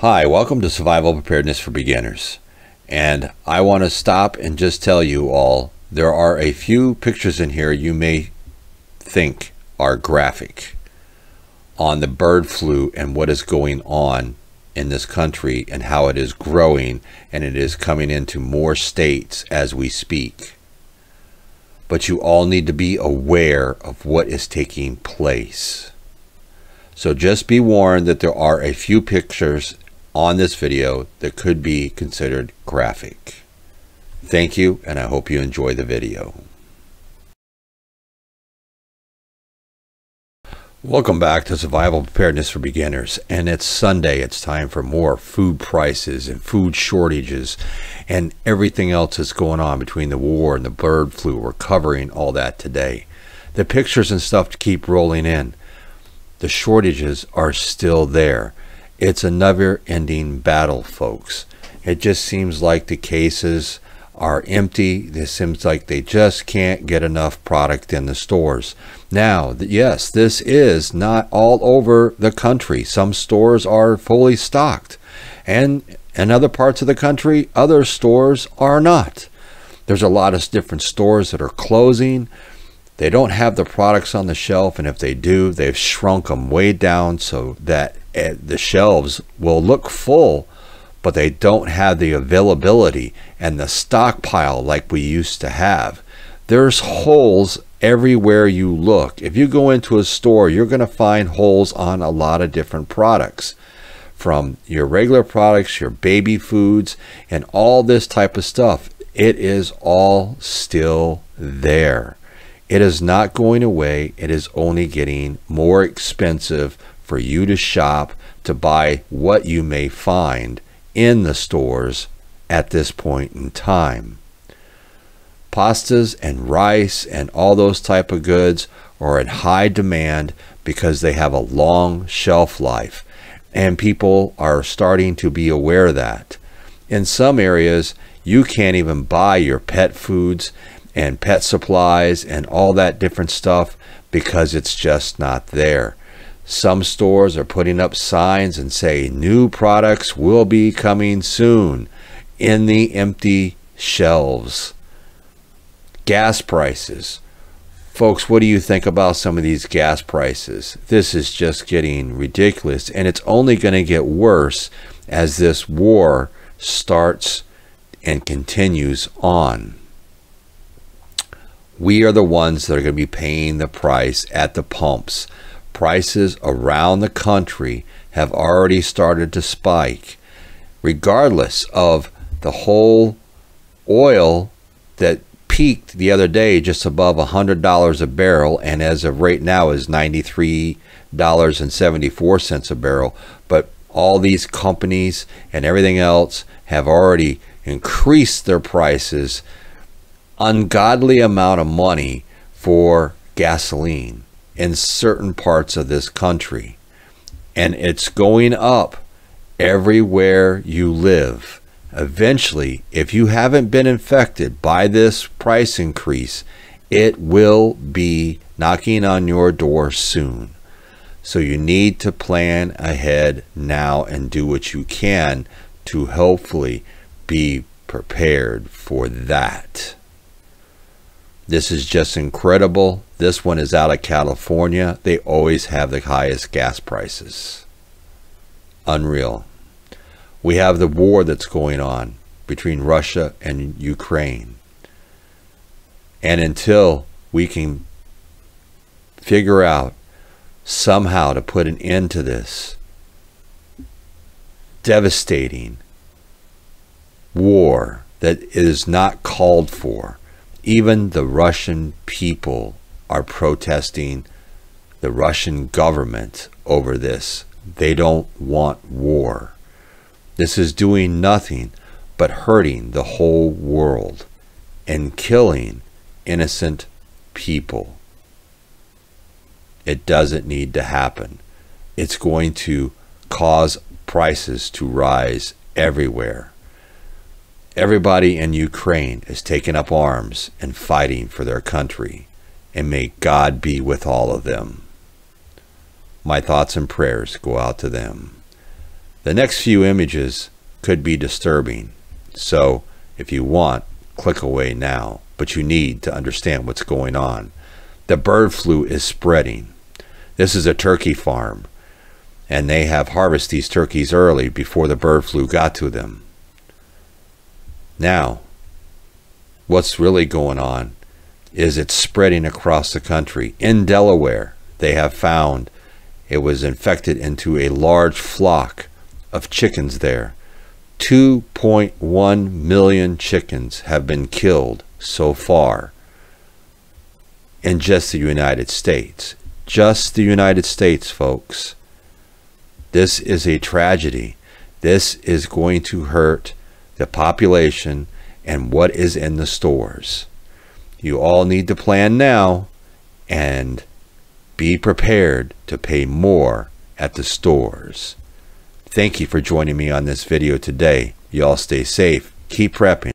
Hi, welcome to Survival Preparedness for Beginners. And I want to stop and just tell you all there are a few pictures in here you may think are graphic on the bird flu and what is going on in this country and how it is growing and it is coming into more states as we speak. But you all need to be aware of what is taking place. So just be warned that there are a few pictures on this video that could be considered graphic. Thank you, and I hope you enjoy the video. Welcome back to Survival Preparedness for Beginners. And it's Sunday. It's time for more food prices and food shortages and everything else that's going on between the war and the bird flu. We're covering all that today. The pictures and stuff to keep rolling in. The shortages are still there. It's a never ending battle, folks. It just seems like the cases are empty. It seems like they just can't get enough product in the stores. Now, yes, this is not all over the country. Some stores are fully stocked. And in other parts of the country, other stores are not. There's a lot of different stores that are closing. They don't have the products on the shelf, and if they do, they've shrunk them way down so that the shelves will look full, but they don't have the availability and the stockpile like we used to have. There's holes everywhere you look. If you go into a store, you're going to find holes on a lot of different products from your regular products, your baby foods, and all this type of stuff. It is all still there. It is not going away. It is only getting more expensive for you to shop to buy what you may find in the stores at this point in time. Pastas and rice and all those type of goods are in high demand because they have a long shelf life and people are starting to be aware of that. In some areas, you can't even buy your pet foods and pet supplies and all that different stuff because it's just not there. Some stores are putting up signs and say new products will be coming soon in the empty shelves. Gas prices. Folks, what do you think about some of these gas prices? This is just getting ridiculous, and it's only going to get worse as this war starts and continues on we are the ones that are going to be paying the price at the pumps. Prices around the country have already started to spike, regardless of the whole oil that peaked the other day just above $100 a barrel and as of right now is $93.74 a barrel. But all these companies and everything else have already increased their prices ungodly amount of money for gasoline in certain parts of this country. And it's going up everywhere you live. Eventually, if you haven't been infected by this price increase, it will be knocking on your door soon. So you need to plan ahead now and do what you can to hopefully be prepared for that. This is just incredible. This one is out of California. They always have the highest gas prices. Unreal. We have the war that's going on between Russia and Ukraine. And until we can figure out somehow to put an end to this devastating war that is not called for, even the Russian people are protesting the Russian government over this. They don't want war. This is doing nothing but hurting the whole world and killing innocent people. It doesn't need to happen. It's going to cause prices to rise everywhere. Everybody in Ukraine is taking up arms and fighting for their country, and may God be with all of them. My thoughts and prayers go out to them. The next few images could be disturbing. So, if you want, click away now. But you need to understand what's going on. The bird flu is spreading. This is a turkey farm, and they have harvested these turkeys early before the bird flu got to them. Now, what's really going on is it's spreading across the country. In Delaware, they have found it was infected into a large flock of chickens there. 2.1 million chickens have been killed so far in just the United States. Just the United States, folks. This is a tragedy. This is going to hurt the population and what is in the stores. You all need to plan now and be prepared to pay more at the stores. Thank you for joining me on this video today. Y'all stay safe. Keep prepping.